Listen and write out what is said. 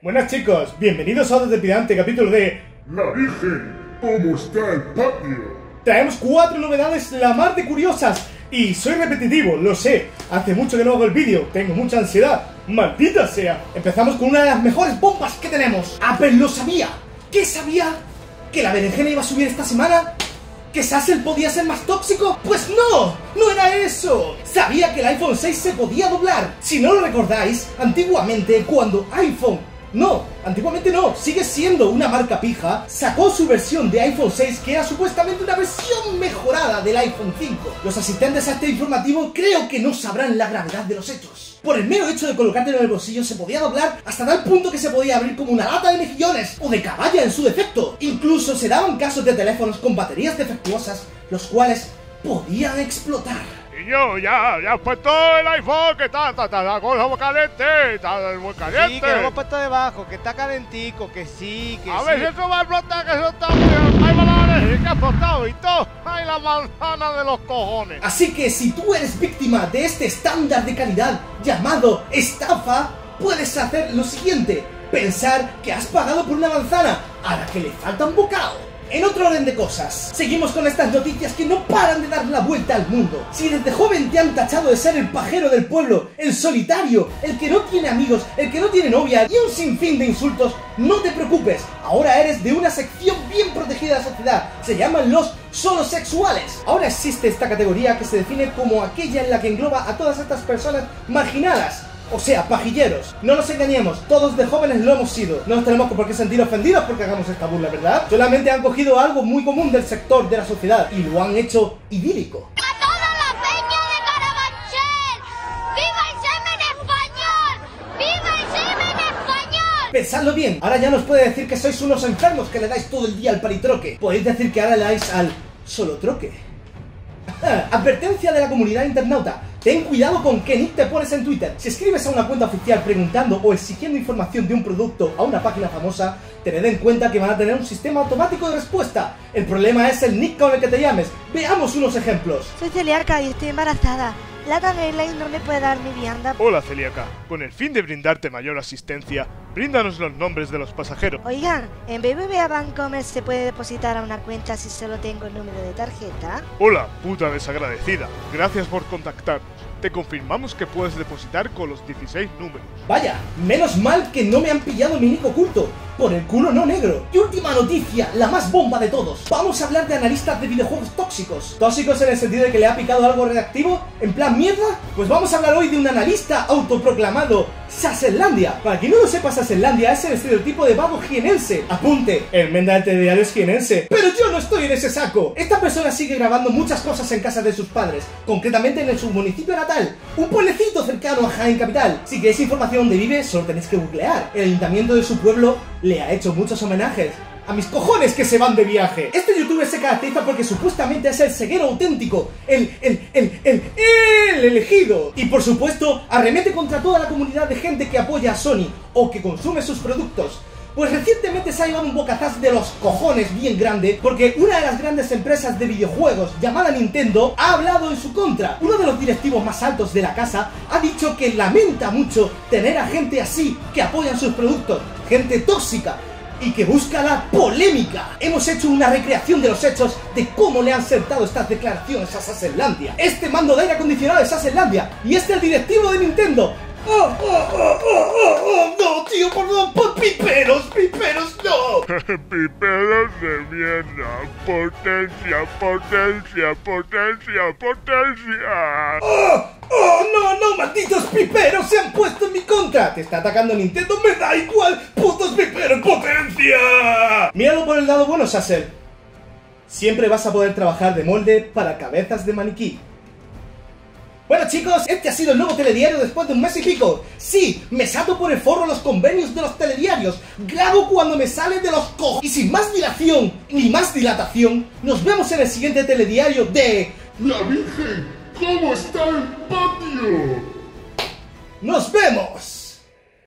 Buenas chicos, bienvenidos a otro trepidante capítulo de La Virgen, ¿cómo está el patio? Traemos cuatro novedades la mar de curiosas y soy repetitivo, lo sé, hace mucho que no hago el vídeo, tengo mucha ansiedad, maldita sea. Empezamos con una de las mejores bombas que tenemos. Apple lo sabía. ¿Qué sabía? ¿Que la berenjena iba a subir esta semana? ¿Que Sassel podía ser más tóxico? Pues no, no era eso. Sabía que el iPhone 6 se podía doblar. Si no lo recordáis, antiguamente cuando iPhone no, antiguamente no, sigue siendo una marca pija. Sacó su versión de iPhone 6 que era supuestamente una versión mejorada del iPhone 5. Los asistentes a este informativo creo que no sabrán la gravedad de los hechos. Por el mero hecho de colocártelo en el bolsillo se podía doblar hasta tal punto que se podía abrir como una lata de mejillones o de caballa en su defecto. Incluso se daban casos de teléfonos con baterías defectuosas, los cuales podían explotar. Niño, ya, ya has puesto el iPhone, que está, está, está la cosa muy caliente, está muy caliente. Sí, que lo hemos puesto debajo, que está calentico, que sí, que a sí. ver si eso va a explotar, que eso está muy... ¡Hay balones! que ha explotado y todo! ¡Hay la manzana de los cojones! Así que si tú eres víctima de este estándar de calidad llamado estafa, puedes hacer lo siguiente. Pensar que has pagado por una manzana a la que le falta un bocado. En otro orden de cosas, seguimos con estas noticias que no paran de dar la vuelta al mundo. Si desde joven te han tachado de ser el pajero del pueblo, el solitario, el que no tiene amigos, el que no tiene novia y un sinfín de insultos, no te preocupes, ahora eres de una sección bien protegida de la sociedad. Se llaman los solosexuales. Ahora existe esta categoría que se define como aquella en la que engloba a todas estas personas marginadas, o sea, pajilleros. No nos engañemos, todos de jóvenes lo hemos sido. No nos tenemos por qué sentir ofendidos porque hagamos esta burla, ¿verdad? Solamente han cogido algo muy común del sector de la sociedad y lo han hecho idílico. ¡A toda la peña de Carabanchel! ¡Viva el semen español! ¡Viva el semen español! Pensadlo bien, ahora ya nos puede decir que sois unos enfermos que le dais todo el día al paritroque. Podéis decir que ahora le dais al solo troque. Advertencia de la comunidad internauta. Ten cuidado con qué nick te pones en Twitter. Si escribes a una cuenta oficial preguntando o exigiendo información de un producto a una página famosa, tened en cuenta que van a tener un sistema automático de respuesta. El problema es el nick con el que te llames. Veamos unos ejemplos. Soy celíaca y estoy embarazada. Latam Airlines no me puede dar mi vianda. Hola, Celíaca. Con el fin de brindarte mayor asistencia, bríndanos los nombres de los pasajeros. Oigan, ¿en BBVA Bancomer se puede depositar a una cuenta si solo tengo el número de tarjeta? Hola, puta desagradecida. Gracias por contactarnos. Te confirmamos que puedes depositar con los 16 números. Vaya, menos mal que no me han pillado mi nick oculto. Por el culo no negro. Y última noticia, la más bomba de todos. Vamos a hablar de analistas de videojuegos tóxicos. ¿Tóxicos en el sentido de que le ha picado algo redactivo? ¿En plan mierda? Pues vamos a hablar hoy de un analista autoproclamado Sasselandia. Para quien no lo sepa, Sasselandia es el estereotipo de vago jienense. Apunte, el menda del telediario es jienense. Pero yo no estoy en ese saco. Esta persona sigue grabando muchas cosas en casa de sus padres, concretamente en su municipio natal, un pueblecito cercano a Jaén Capital. Si queréis información donde vive, solo tenéis que googlear. El ayuntamiento de su pueblo le ha hecho muchos homenajes. A mis cojones que se van de viaje. Este youtuber se caracteriza porque supuestamente es el ceguero auténtico, el, el, el, el, el elegido. Y por supuesto, arremete contra toda la comunidad de gente que apoya a Sony o que consume sus productos. Pues recientemente se ha llevado un bocazás de los cojones bien grande porque una de las grandes empresas de videojuegos llamada Nintendo ha hablado en su contra. Uno de los directivos más altos de la casa ha dicho que lamenta mucho tener a gente así que apoyan sus productos, gente tóxica y que busca la polémica. Hemos hecho una recreación de los hechos de cómo le han sentado estas declaraciones a Sasselandia. Este mando de aire acondicionado es Sasselandia y este el directivo de Nintendo. ¡Oh, oh, oh, oh, oh, oh! ¡No, tío, Piperos de mierda. Potencia, potencia, potencia, potencia. ¡Oh! ¡Oh, no, no! ¡Malditos piperos se han puesto en mi contra! ¡Te está atacando Nintendo! ¡Me da igual! ¡Putos piperos! ¡Potencia! Míralo por el lado bueno, Sassel. Siempre vas a poder trabajar de molde para cabezas de maniquí. Bueno chicos, este ha sido el nuevo telediario después de un mes y pico. Sí, me salto por el forro los convenios de los telediarios. Grabo cuando me sale de los cojos. Y sin más dilación ni más dilatación, nos vemos en el siguiente telediario de... La Virgen, ¿cómo está el patio? ¡Nos vemos!